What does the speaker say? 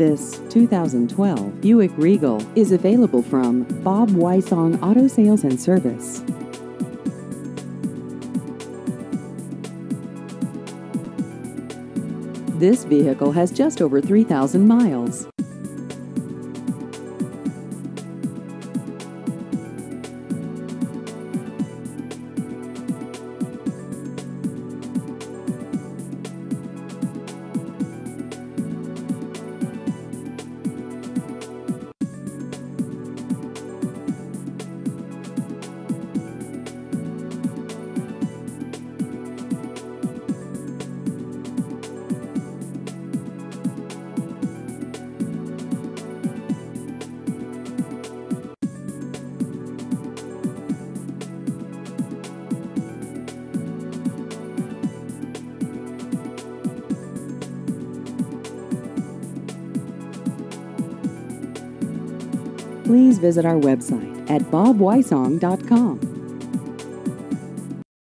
This 2012 Buick Regal is available from Bob Wysong Auto Sales and Service. This vehicle has just over 3,000 miles. Please visit our website at bobwysong.com.